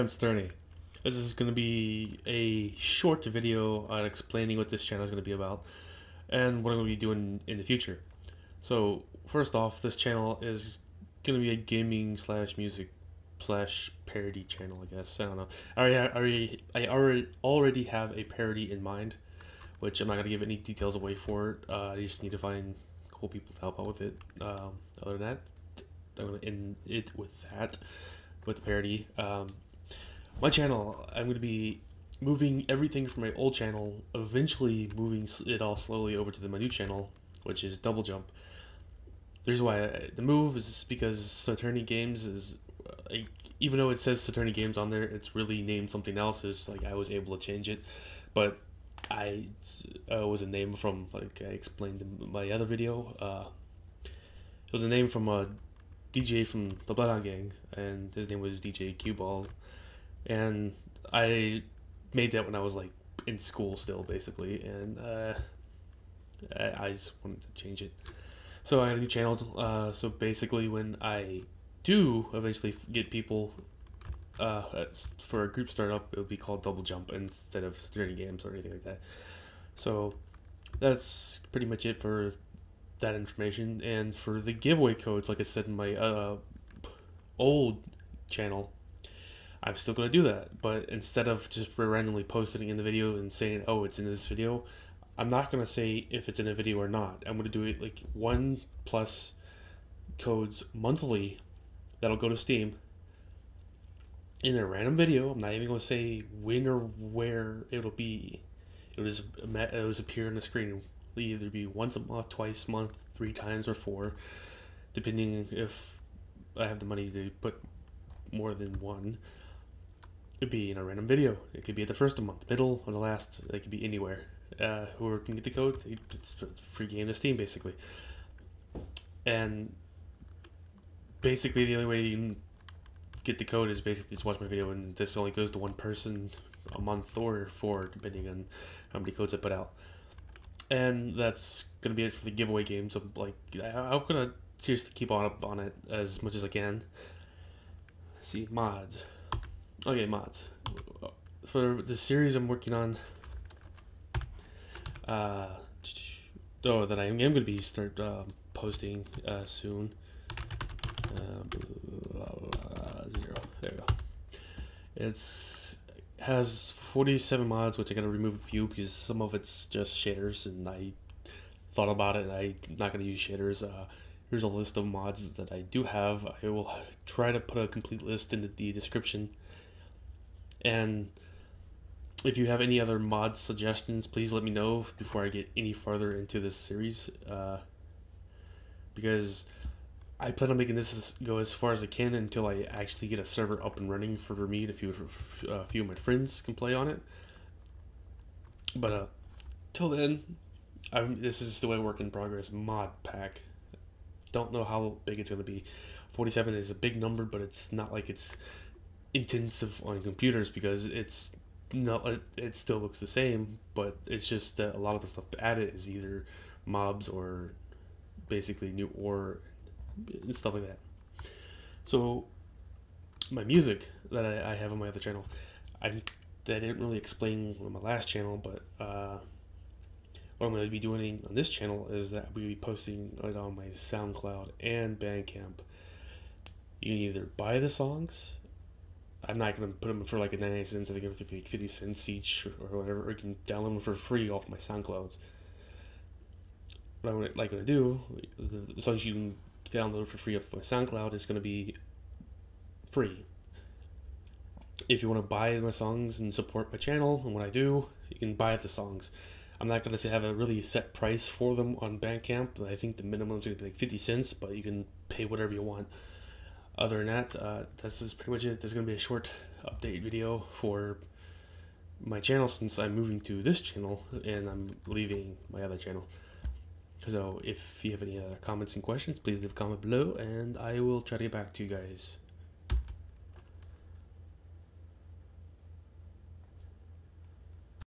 it's Turney. This is going to be a short video on explaining what this channel is going to be about and what I'm going to be doing in the future. So, first off, this channel is going to be a gaming slash music slash parody channel, I guess. I don't know. I already, I already, I already, already have a parody in mind, which I'm not going to give any details away for it. Uh, I just need to find cool people to help out with it. Um, other than that, I'm going to end it with that, with the parody. Um, my channel, I'm going to be moving everything from my old channel, eventually moving it all slowly over to the, my new channel, which is Double Jump. There's why I, the move is because Saturni Games is, uh, even though it says Saturni Games on there, it's really named something else. It's like I was able to change it, but I uh, was a name from like I explained in my other video. Uh, it was a name from a DJ from the Bloodhound Gang, and his name was DJ Q-Ball and I made that when I was like in school still, basically, and uh, I, just wanted to change it. So I had a new channel. Uh, so basically, when I do eventually get people uh, for a group startup, it would be called Double Jump instead of Journey Games or anything like that. So that's pretty much it for that information. And for the giveaway codes, like I said in my uh, old channel, I'm still going to do that. But instead of just randomly posting in the video and saying, oh, it's in this video, I'm not going to say if it's in a video or not. I'm going to do it like one plus codes monthly that'll go to Steam in a random video. I'm not even going to say when or where it'll be. It'll just, it'll just appear on the screen. It'll either be once a month, twice a month, three times, or four, depending if I have the money to put more than one could be in a random video. It could be at the first of the month, middle, or the last. It could be anywhere. Uh, whoever can get the code, it's free game to Steam, basically. And basically, the only way you can get the code is basically just watch my video, and this only goes to one person a month or four, depending on how many codes I put out. And that's gonna be it for the giveaway games. I'm like, I'm gonna seriously keep on up on it as much as I can. See mods. Okay, mods. For the series I'm working on, uh, oh, that I am going to be start uh, posting uh, soon. Uh, zero. There we go. It's has 47 mods, which I gotta remove a few because some of it's just shaders, and I thought about it, and I'm not gonna use shaders. Uh, here's a list of mods that I do have. I will try to put a complete list in the description and if you have any other mod suggestions, please let me know before I get any farther into this series. Uh, because I plan on making this go as far as I can until I actually get a server up and running for me to a few, a few of my friends can play on it. But uh, till then, I'm, this is still a work in progress mod pack. Don't know how big it's going to be. 47 is a big number, but it's not like it's intensive on computers because it's no it, it still looks the same but it's just that a lot of the stuff added is either mobs or basically new ore and stuff like that. So my music that I, I have on my other channel I, I didn't really explain on my last channel but uh, what I'm going to be doing on this channel is that we'll be posting it on my SoundCloud and Bandcamp. You can either buy the songs I'm not gonna put them for like a 99 cents. I think it's like 50 cents each or whatever. You can download them for free off my SoundClouds. What I'm like gonna do, the, the songs you can download for free off my SoundCloud is gonna be free. If you want to buy my songs and support my channel and what I do, you can buy the songs. I'm not gonna say have a really set price for them on Bandcamp. I think the minimum is gonna be like 50 cents, but you can pay whatever you want other than that, uh, this is pretty much it. There's going to be a short update video for my channel since I'm moving to this channel and I'm leaving my other channel. So if you have any other comments and questions, please leave a comment below and I will try to get back to you guys.